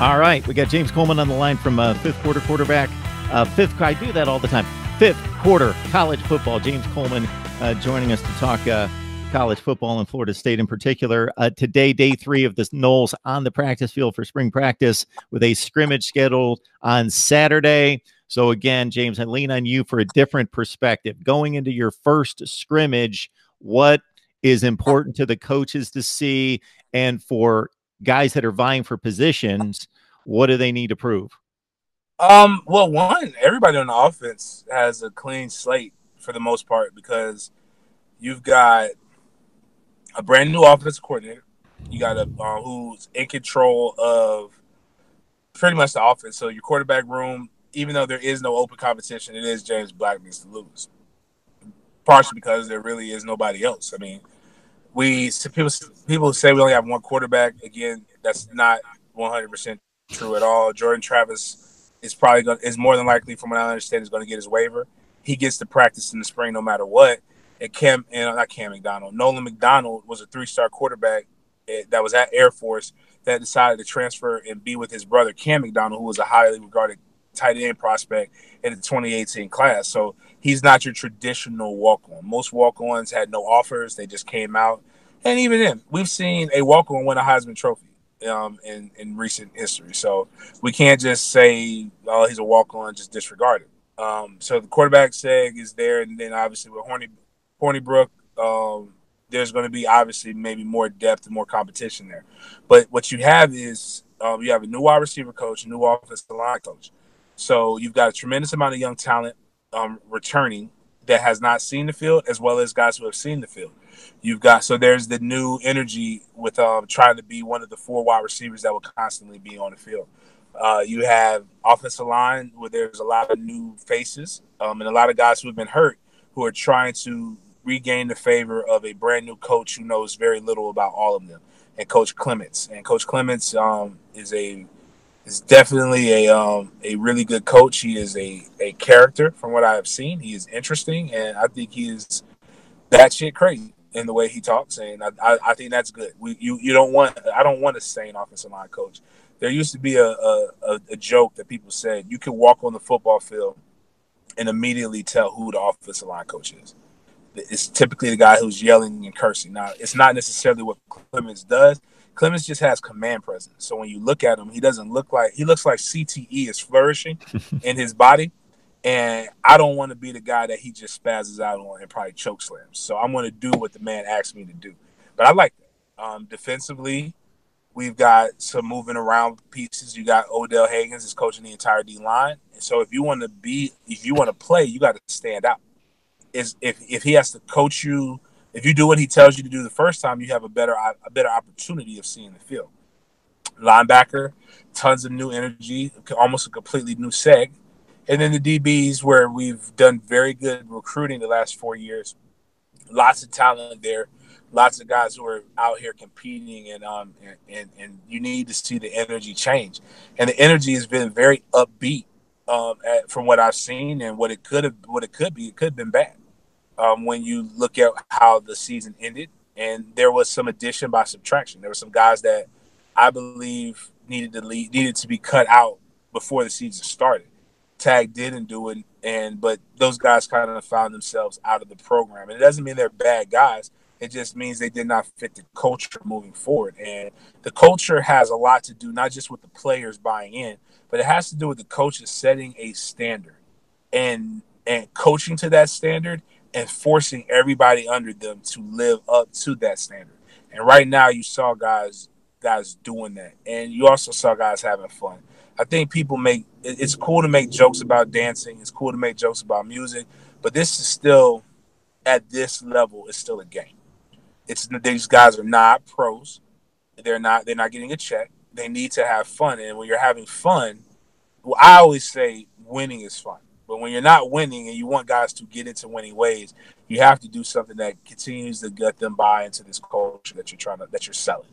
All right, we got James Coleman on the line from uh, fifth quarter quarterback. Uh, fifth, I do that all the time. Fifth quarter college football. James Coleman uh, joining us to talk uh, college football and Florida State in particular. Uh, today, day three of the Noles on the practice field for spring practice with a scrimmage scheduled on Saturday. So again, James, I lean on you for a different perspective. Going into your first scrimmage, what is important to the coaches to see, and for guys that are vying for positions, what do they need to prove? Um, well, one, everybody on the offense has a clean slate for the most part because you've got a brand new offensive coordinator. You got a uh, who's in control of pretty much the offense. So your quarterback room, even though there is no open competition, it is James Black needs to lose. Partially because there really is nobody else. I mean, we people people say we only have one quarterback. Again, that's not 100 percent true at all. Jordan Travis is probably going is more than likely, from what I understand, is going to get his waiver. He gets to practice in the spring no matter what. And Cam, and not Cam McDonald, Nolan McDonald was a three star quarterback eh, that was at Air Force that decided to transfer and be with his brother Cam McDonald, who was a highly regarded tight end prospect in the 2018 class. So he's not your traditional walk on. Most walk ons had no offers, they just came out. And even then, we've seen a walk on win a Heisman Trophy um, in, in recent history. So we can't just say, oh, he's a walk on, just disregard it. Um, so the quarterback seg is there. And then obviously with Horny, Hornibrook, um, there's going to be obviously maybe more depth and more competition there. But what you have is um, you have a new wide receiver coach, a new offensive line coach. So you've got a tremendous amount of young talent um, returning that has not seen the field, as well as guys who have seen the field. You've got so there's the new energy with um, trying to be one of the four wide receivers that will constantly be on the field. Uh, you have offensive line where there's a lot of new faces um, and a lot of guys who have been hurt who are trying to regain the favor of a brand new coach who knows very little about all of them, and Coach Clements. And Coach Clements um, is a is definitely a um, a really good coach. He is a, a character from what I have seen. He is interesting, and I think he is that shit crazy in the way he talks, and I, I, I think that's good. We, you you don't want I don't want a sane offensive line coach. There used to be a, a, a joke that people said you could walk on the football field and immediately tell who the offensive line coach is. It's typically the guy who's yelling and cursing. Now, it's not necessarily what Clements does. Clements just has command presence. So when you look at him, he doesn't look like he looks like CTE is flourishing in his body. And I don't want to be the guy that he just spazzes out on and probably choke slams. So I'm going to do what the man asked me to do. But I like that. Um, defensively, we've got some moving around pieces. You got Odell Haggins is coaching the entire D line. And so if you want to be, if you want to play, you got to stand out. Is if if he has to coach you if you do what he tells you to do the first time, you have a better a better opportunity of seeing the field. Linebacker, tons of new energy, almost a completely new seg. And then the DBs, where we've done very good recruiting the last four years. Lots of talent there, lots of guys who are out here competing, and um and, and, and you need to see the energy change. And the energy has been very upbeat um, at, from what I've seen, and what it could have, what it could be, it could have been bad um, when you look at how the season ended. And there was some addition by subtraction. There were some guys that I believe needed to needed to be cut out before the season started. Tag didn't do it, and but those guys kind of found themselves out of the program. And it doesn't mean they're bad guys. It just means they did not fit the culture moving forward. And the culture has a lot to do, not just with the players buying in, but it has to do with the coaches setting a standard and and coaching to that standard and forcing everybody under them to live up to that standard. And right now, you saw guys guys doing that, and you also saw guys having fun. I think people make it's cool to make jokes about dancing. It's cool to make jokes about music, but this is still at this level. It's still a game. It's these guys are not pros. They're not. They're not getting a check. They need to have fun, and when you're having fun, well, I always say winning is fun. But when you're not winning and you want guys to get into winning ways, you have to do something that continues to get them buy into this culture that you're trying to that you're selling.